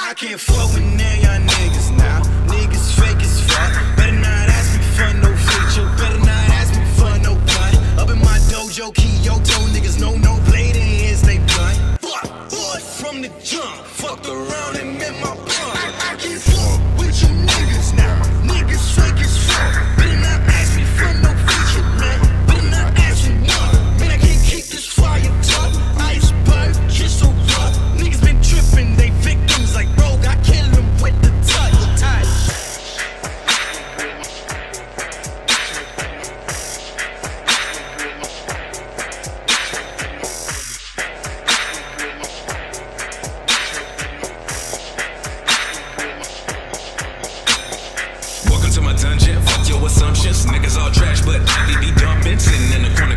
I can't fuck with none y'all niggas. assumptions. Niggas all trash, but they be dumping. Sitting in the corner.